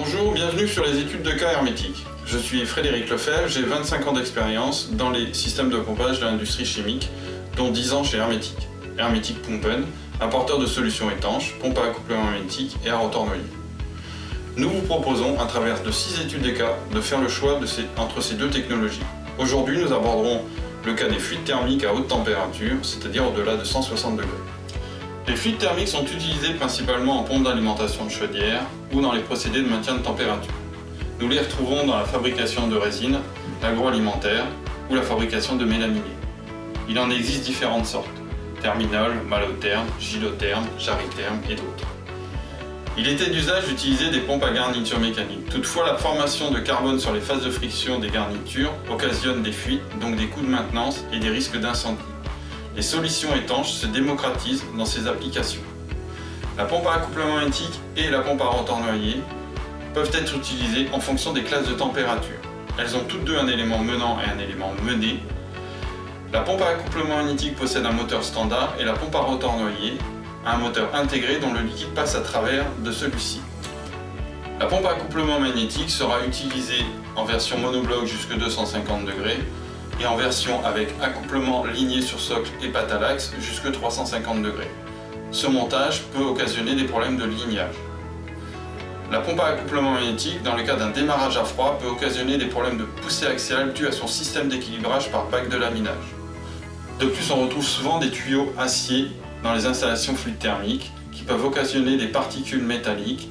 Bonjour, bienvenue sur les études de cas hermétiques. Je suis Frédéric Lefebvre, j'ai 25 ans d'expérience dans les systèmes de pompage de l'industrie chimique, dont 10 ans chez Hermétique. Hermétique Pumpen, apporteur de solutions étanches, pompe à accouplement hermétique et à rotor noyé. Nous vous proposons, à travers de 6 études de cas, de faire le choix entre ces deux technologies. Aujourd'hui, nous aborderons le cas des fluides thermiques à haute température, c'est-à-dire au-delà de 160 degrés. Les fluides thermiques sont utilisés principalement en pompe d'alimentation de chaudière ou dans les procédés de maintien de température. Nous les retrouvons dans la fabrication de résine, l'agroalimentaire ou la fabrication de mélaminés. Il en existe différentes sortes, therminol, malotherme, gilotherme, charitherme et d'autres. Il était d'usage d'utiliser des pompes à garniture mécanique. Toutefois, la formation de carbone sur les phases de friction des garnitures occasionne des fuites, donc des coûts de maintenance et des risques d'incendie. Les solutions étanches se démocratisent dans ces applications. La pompe à accouplement magnétique et la pompe à rotor noyé peuvent être utilisées en fonction des classes de température. Elles ont toutes deux un élément menant et un élément mené. La pompe à accouplement magnétique possède un moteur standard et la pompe à rotor noyé un moteur intégré dont le liquide passe à travers de celui-ci. La pompe à accouplement magnétique sera utilisée en version monobloc jusqu'à 250 degrés et en version avec accouplement ligné sur socle et l'axe jusqu'à 350 degrés. Ce montage peut occasionner des problèmes de lignage. La pompe à accouplement magnétique, dans le cas d'un démarrage à froid, peut occasionner des problèmes de poussée axiale dus à son système d'équilibrage par bac de laminage. De plus, on retrouve souvent des tuyaux acier dans les installations fluides thermiques qui peuvent occasionner des particules métalliques.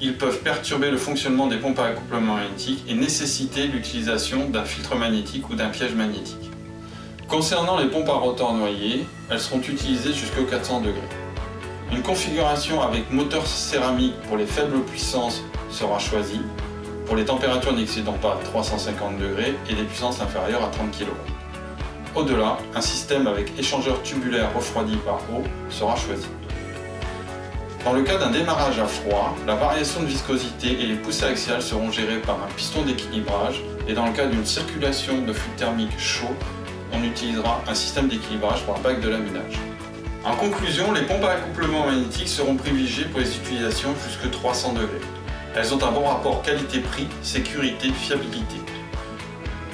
Ils peuvent perturber le fonctionnement des pompes à accouplement magnétique et nécessiter l'utilisation d'un filtre magnétique ou d'un piège magnétique. Concernant les pompes à rotor noyé, elles seront utilisées jusqu'aux 400 degrés. Une configuration avec moteur céramique pour les faibles puissances sera choisie, pour les températures n'excédant pas 350 degrés et des puissances inférieures à 30 kW. Au-delà, un système avec échangeur tubulaire refroidi par eau sera choisi. Dans le cas d'un démarrage à froid, la variation de viscosité et les poussées axiales seront gérées par un piston d'équilibrage et dans le cas d'une circulation de flux thermique chaud, on utilisera un système d'équilibrage par bac de laminage. En conclusion, les pompes à accouplement magnétique seront privilégiées pour les utilisations jusqu'à 300 degrés. Elles ont un bon rapport qualité-prix, sécurité, fiabilité.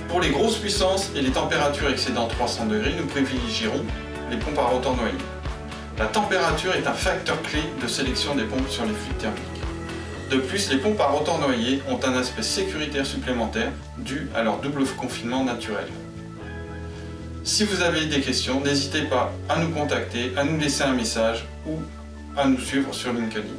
Pour les grosses puissances et les températures excédant 300 degrés, nous privilégierons les pompes à rotor noyé. La température est un facteur clé de sélection des pompes sur les fluides thermiques. De plus, les pompes à rotor noyé ont un aspect sécuritaire supplémentaire dû à leur double confinement naturel. Si vous avez des questions, n'hésitez pas à nous contacter, à nous laisser un message ou à nous suivre sur LinkedIn.